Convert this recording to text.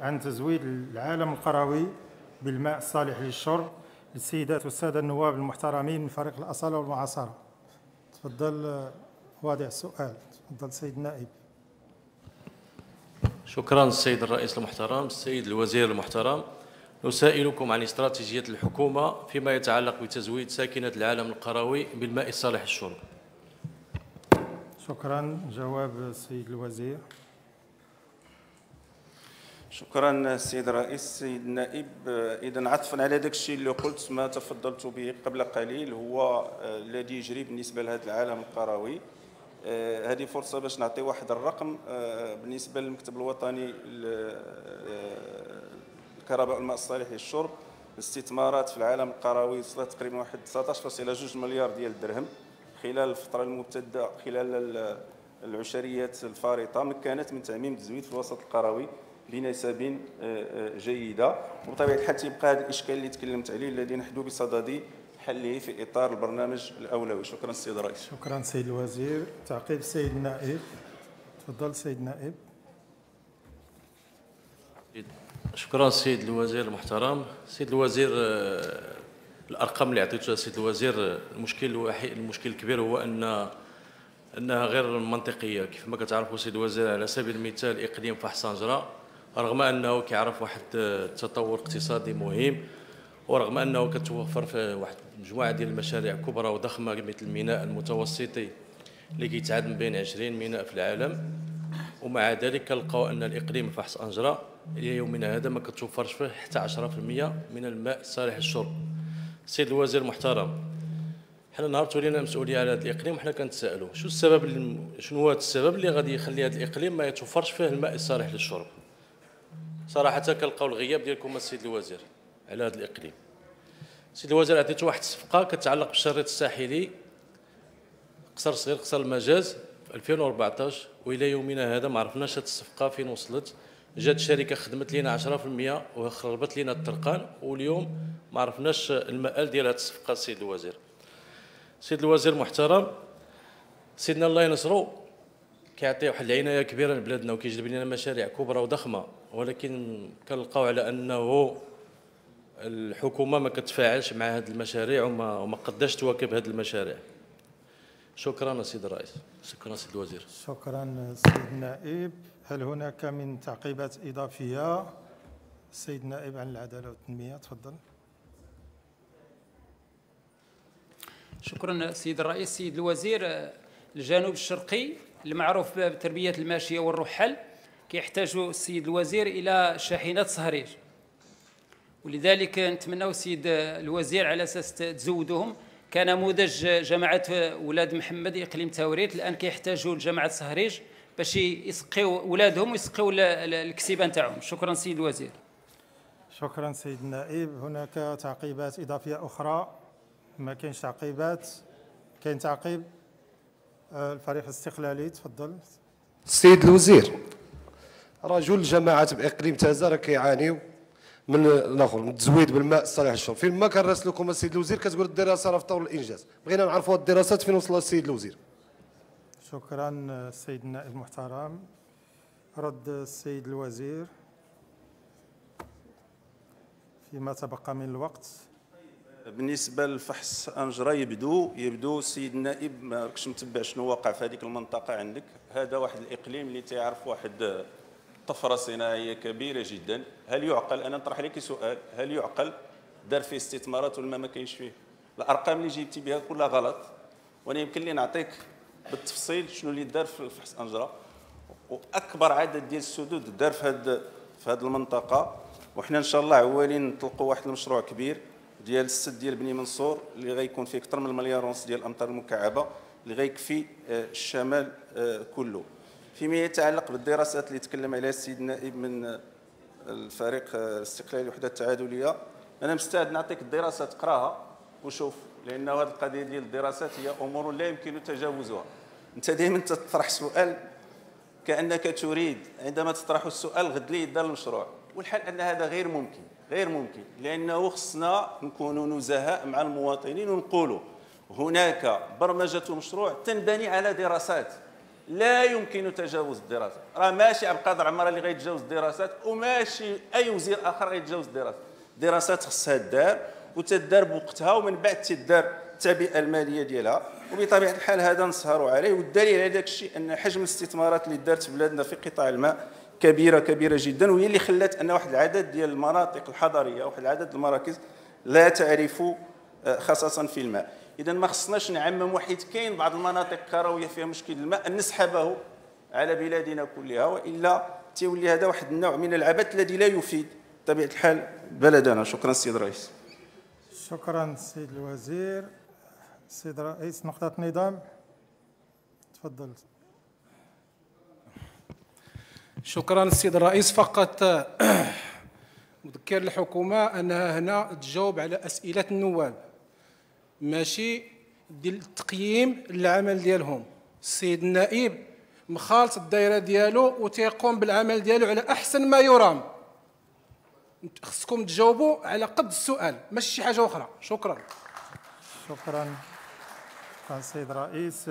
عن تزويد العالم القروي بالماء الصالح للشرب للسيدات والسادة النواب المحترمين من فريق الأصالة والمعاصرة. تفضل واضع السؤال. تفضل سيد النائب شكرا السيد الرئيس المحترم السيد الوزير المحترم. نسائلكم عن استراتيجية الحكومة فيما يتعلق بتزويد ساكنة العالم القروي بالماء الصالح للشرب. شكرا. جواب السيد الوزير. شكرا السيد الرئيس السيد النائب. اذا عطفا على داك الشيء اللي قلت ما تفضلت به قبل قليل هو آه، الذي يجري بالنسبة لهذا العالم القروي. آه، هذه فرصة باش نعطي واحد الرقم آه، بالنسبة للمكتب الوطني الكهرباء الماء الصالح للشرب. الاستثمارات في العالم القروي وصلت تقريبا واحد 19.2 مليار ديال الدرهم خلال الفترة الممتده خلال العشريات الفارطة. مكنت من تعميم التزويد في الوسط القروي. بنسب آه، آه، جيدة. وبطبيعة الحال تيبقى هذا الإشكال اللي تكلمت عليه الذي نحن بصدد حله في إطار البرنامج الأولوي. شكرا السيد الرئيس. شكرا سيد الوزير. تعقيب السيد النائب تفضل سيد النائب شكرا السيد الوزير المحترم. السيد الوزير آه، الأرقام اللي عطيتها السيد الوزير المشكل الوحيد المشكل الكبير هو أن أنها غير منطقية. كيف ما كتعرفوا السيد الوزير على سبيل المثال إقليم فحص طنجره رغم أنه كيعرف واحد التطور اقتصادي مهم ورغم أنه كتوفر في واحد مجموعة ديال المشاريع كبرى وضخمة مثل الميناء المتوسطي اللي كيتعاد من بين 20 ميناء في العالم. ومع ذلك كنلقاو أن الإقليم فحص أنجرة إلى يومنا هذا ما كتوفرش فيه حتى 10% من الماء الصالح للشرب السيد الوزير المحترم حنا نهار تولينا مسؤوليه على هذا الإقليم وحنا كنتسائلوا شو السبب شنو هو السبب اللي غادي يخلي هذا الإقليم ما يتوفرش فيه الماء الصالح للشرب؟ صراحة كنلقاو الغياب ديالكم السيد الوزير على هذا الإقليم. السيد الوزير عطيتو واحد الصفقة كتعلق بالشريط الساحلي قصر صغير قصر المجاز في 2014 وإلى يومنا هذا ما عرفناش هذه الصفقة فين وصلت. جات الشركة خدمت لنا 10% وخربت لنا الطرقان واليوم ما عرفناش المآل ديال هذه الصفقة السيد الوزير. السيد الوزير المحترم سيدنا الله ينصرو كيعطي واحد العناية كبيرة لبلادنا وكيجلب لنا مشاريع كبرى وضخمة. ولكن كنلقاو على أنه الحكومة ما كتفاعلش مع هذه المشاريع وما وما قداش تواكب هذه المشاريع. شكرا سيد الرئيس. شكرا سيد الوزير. شكرا سيد النائب هل هناك من تعقيبات إضافية؟ السيد النائب عن العدالة والتنمية تفضل. شكرا سيد الرئيس. سيد الوزير الجنوب الشرقي المعروف بتربية الماشية والرحل كيحتاج السيد الوزير إلى شاحنات صهريج. ولذلك نتمنى السيد الوزير على أساس تزودوهم كنموذج جماعة ولاد محمد إقليم تاوريت الآن كيحتاجوا لجماعة صهريج باش يسقيو ولادهم ويسقيو الكسيبة نتاعهم. شكرا سيد الوزير. شكرا سيد النائب. هناك تعقيبات إضافية أخرى؟ ما كاينش تعقيبات؟ كاين تعقيب؟ الفريق الاستقلالي تفضل. السيد الوزير رجل جماعة بإقليم تازا راه كيعانيو من الآخر من التزويد بالماء الصالح للشرب فين ما كنراسل لكم السيد الوزير كتقول الدراسة راه في طور الإنجاز. بغينا نعرفوا الدراسات فين وصلها السيد الوزير. شكرا السيد النائب المحترم. رد السيد الوزير فيما تبقى من الوقت. بالنسبة للفحص أنجرة يبدو يبدو السيد النائب ما راكش متبع شنو واقع في هذيك المنطقة عندك. هذا واحد الإقليم اللي تيعرف واحد طفرة صناعية كبيرة جدا. هل يعقل؟ أنا نطرح عليك سؤال. هل يعقل دار فيه استثمارات ولا ما كاينش فيه؟ الأرقام اللي جبتي بها كلها غلط. وأنا يمكن لي نعطيك بالتفصيل شنو اللي دار في الفحص أنجرة. وأكبر عدد ديال السدود دار في هذه في هذه المنطقة. وحنا إن شاء الله عوالين نطلقوا واحد المشروع كبير. ديال السد ديال بني منصور اللي غيكون فيه أكثر من المليار ونص ديال الامتار المكعبة اللي غيكفي آه، الشمال آه، كله. فيما يتعلق بالدراسات اللي تكلم عليها السيد النائب من آه، الفريق الاستقلالي الوحده التعادلية أنا مستعد نعطيك الدراسه تقراها وشوف لأن هذه القضية ديال الدراسات هي أمور لا يمكن تجاوزها. أنت دائما تطرح سؤال كأنك تريد عندما تطرح السؤال غد لي يدار المشروع. والحال أن هذا غير ممكن غير ممكن لأنه خصنا نكونوا نزهاء مع المواطنين ونقولوا هناك برمجة مشروع تنبني على دراسات. لا يمكن تجاوز الدراسات. راه ماشي عبد القادر عمار اللي غيتجاوز الدراسات وماشي أي وزير آخر غيتجاوز الدراسات. الدراسات خصها دار وتدار بوقتها ومن بعد تدار التعبئه المالية ديالها. وبطبيعة الحال هذا نسهروا عليه والدليل على ذاك الشيء أن حجم الاستثمارات اللي دارت بلادنا في قطاع الماء كبيرة كبيرة جدا وهي اللي خلات أن واحد العدد ديال المناطق الحضرية واحد العدد المراكز لا تعرف آه، خاصة في الماء. اذا ما خصناش نعمم وحيد كاين بعض المناطق كروية فيها مشكل الماء أن نسحبه على بلادنا كلها وإلا تيولي هذا واحد النوع من العبث الذي لا يفيد بطبيعه الحال بلدنا. شكرا السيد الرئيس. شكرا سيد الوزير. سيد رئيس نقطة نظام. تفضل. شكرا السيد الرئيس. فقط مذكر الحكومة أنها هنا تجاوب على أسئلة النواب ماشي ديال التقييم العمل ديالهم. السيد النائب مخالط الدائرة ديالو وتيقوم بالعمل ديالو على أحسن ما يرام. خصكم تجاوبوا على قد السؤال ماشي شي حاجة أخرى. شكرا. شكرا. شكرا سيد الرئيس